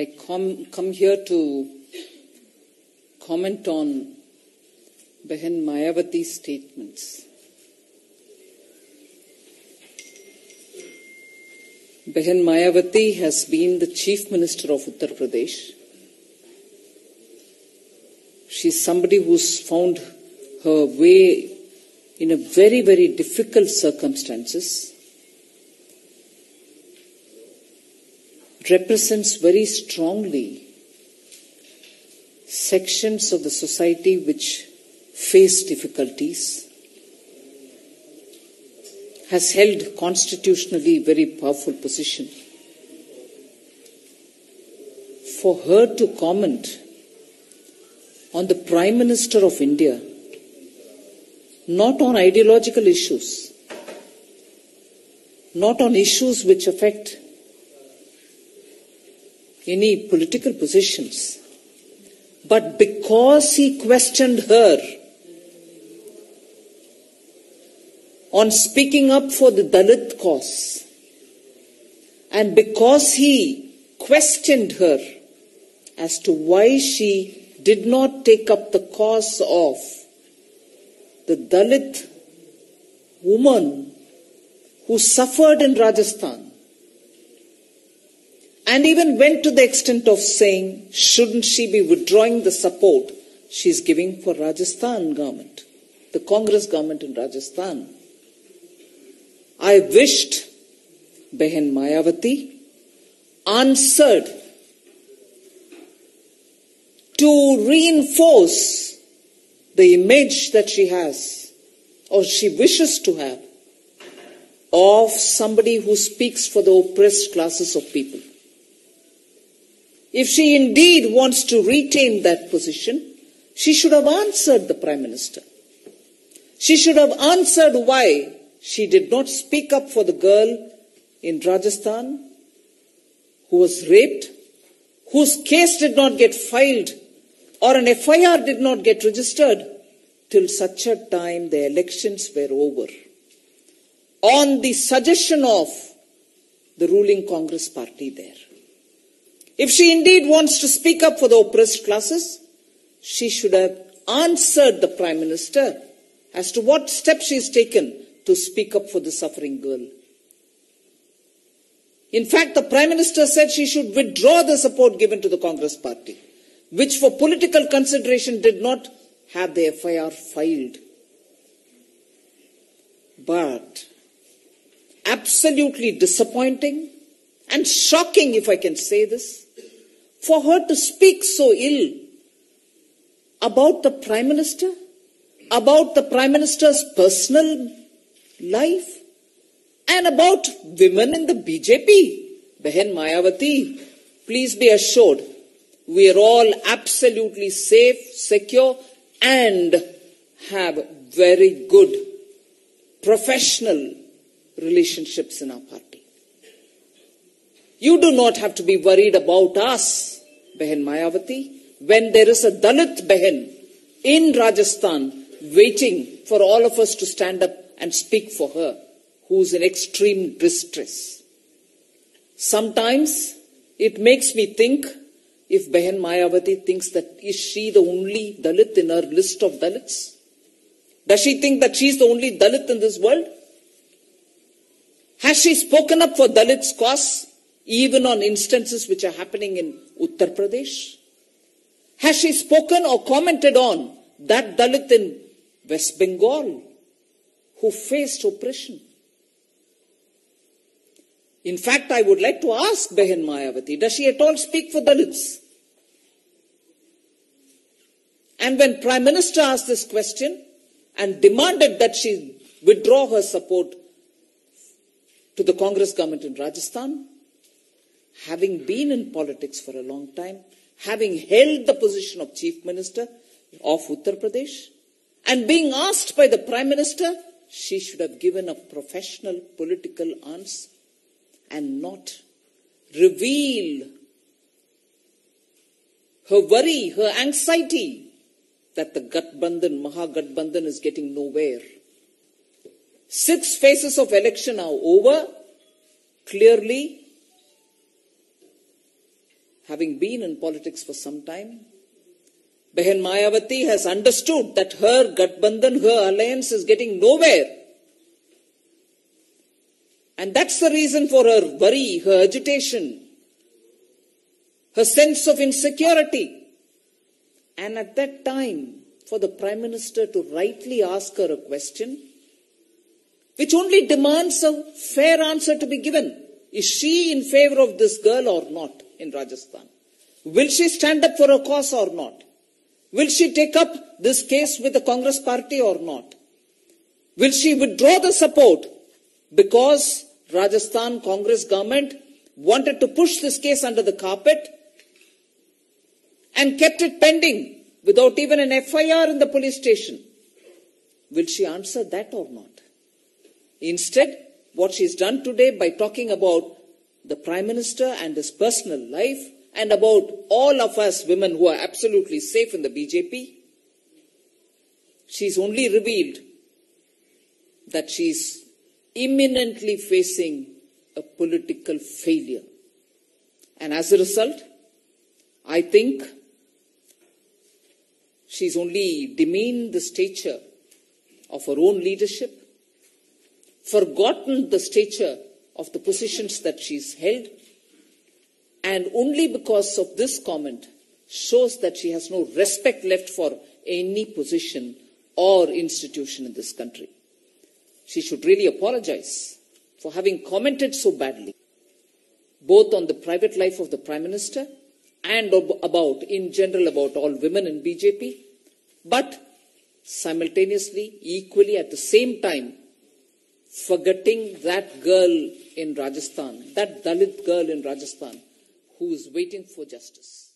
I come, come here to comment on Behan Mayawati's statements. Behan Mayawati has been the Chief Minister of Uttar Pradesh. She's somebody who's found her way in a very, very difficult circumstances. Represents very strongly sections of the society which face difficulties has held constitutionally very powerful position. For her to comment on the Prime Minister of India, not on ideological issues, not on issues which affect any political positions, but because he questioned her on speaking up for the Dalit cause. And because he questioned her as to why she did not take up the cause of the Dalit woman who suffered in Rajasthan and even went to the extent of saying, shouldn't she be withdrawing the support she's giving for Rajasthan government, the Congress government in Rajasthan? I wished Behan Mayawati answered to reinforce the image that she has or she wishes to have of somebody who speaks for the oppressed classes of people. If she indeed wants to retain that position, she should have answered the Prime Minister. She should have answered why she did not speak up for the girl in Rajasthan who was raped, whose case did not get filed or an FIR did not get registered till such a time the elections were over. On the suggestion of the ruling Congress party there. If she indeed wants to speak up for the oppressed classes, she should have answered the Prime Minister as to what steps she has taken to speak up for the suffering girl. In fact, the Prime Minister said she should withdraw the support given to the Congress party, which for political consideration did not have the FIR filed. But absolutely disappointing and shocking, if I can say this, for her to speak so ill about the Prime Minister, about the Prime Minister's personal life, and about women in the BJP. Behan Mayawati, please be assured, we are all absolutely safe, secure, and have very good professional relationships in our party. You do not have to be worried about us, Behan Mayawati, when there is a Dalit Behan in Rajasthan waiting for all of us to stand up and speak for her, who's in extreme distress. Sometimes it makes me think if Behan Mayawati thinks that is she the only Dalit in her list of Dalits? Does she think that she's the only Dalit in this world? Has she spoken up for Dalits' cause, even on instances which are happening in Uttar Pradesh? Has she spoken or commented on that Dalit in West Bengal who faced oppression? In fact, I would like to ask Behan Mayawati, does she at all speak for Dalits? And when Prime Minister asked this question and demanded that she withdraw her support to the Congress government in Rajasthan, having been in politics for a long time, having held the position of Chief Minister of Uttar Pradesh, and being asked by the Prime Minister, she should have given a professional political answer and not reveal her worry, her anxiety that the Gathbandhan, Mahagatbandhan is getting nowhere. Six phases of election are over. Clearly, having been in politics for some time, Behan Mayawati has understood that her Gathbandhan, her alliance is getting nowhere. And that's the reason for her worry, her agitation, her sense of insecurity. And at that time, for the Prime Minister to rightly ask her a question, which only demands a fair answer to be given. Is she in favor of this girl or not in Rajasthan? Will she stand up for her cause or not? Will she take up this case with the Congress party or not? Will she withdraw the support because Rajasthan Congress government wanted to push this case under the carpet and kept it pending without even an FIR in the police station? Will she answer that or not? Instead, what she's done today by talking about the Prime Minister and his personal life and about all of us women who are absolutely safe in the BJP, she's only revealed that she's imminently facing a political failure. And as a result, I think she's only demeaned the stature of her own leadership, forgotten the stature of the positions that she's held, and only because of this comment shows that she has no respect left for any position or institution in this country. She should really apologize for having commented so badly, both on the private life of the Prime Minister and about, in general, about all women in BJP, but simultaneously, equally, at the same time, forgetting that girl in Rajasthan, that Dalit girl in Rajasthan who is waiting for justice.